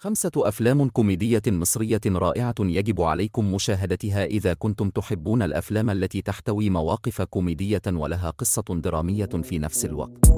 خمسة أفلام كوميدية مصرية رائعة يجب عليكم مشاهدتها إذا كنتم تحبون الأفلام التي تحتوي مواقف كوميدية ولها قصة درامية في نفس الوقت.